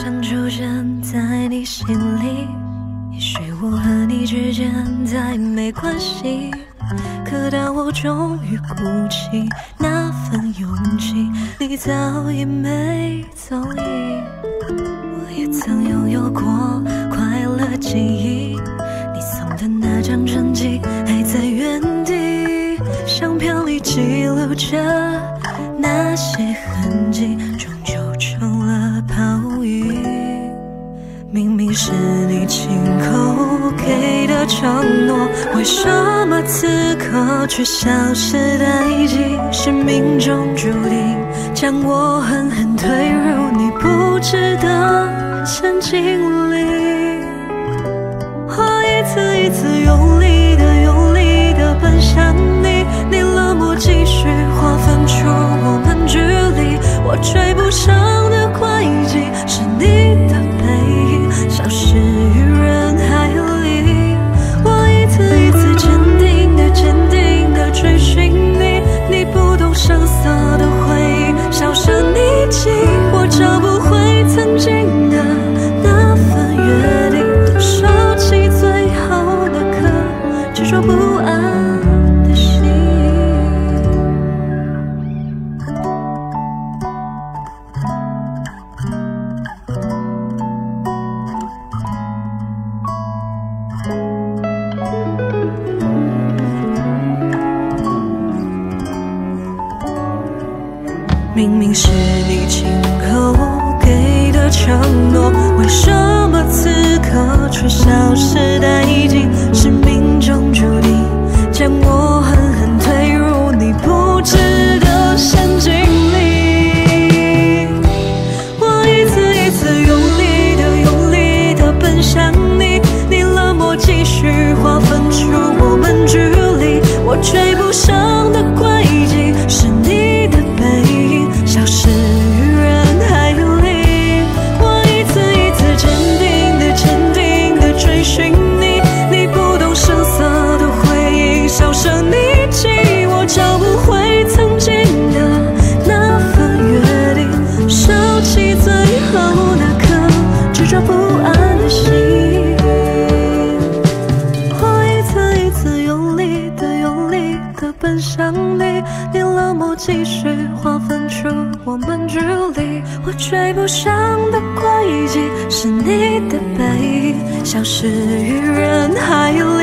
想出现在你心里。也许我和你之间再没关系，可当我终于鼓起那份勇气，你早已没踪影。我也曾拥有过快乐记忆，你送的那张专辑还在原地，相片里记录着那些痕明明是你亲口给的承诺，为什么此刻却消失殆尽？是命中注定，将我狠狠推入你不知的陷阱里。我一次一次用力的、用力的奔向你，你冷漠继续划分出我们距离，我追明明是你亲口给的承诺，为什么此刻却消失殆尽？是命中注定，将我狠狠推入你不知的陷阱里。我一次一次用力的、用力的奔向你，你冷漠继续划分出我们距离，我追不上继续划分出我们距离，我追不上的轨迹是你的背影，消失于人海里。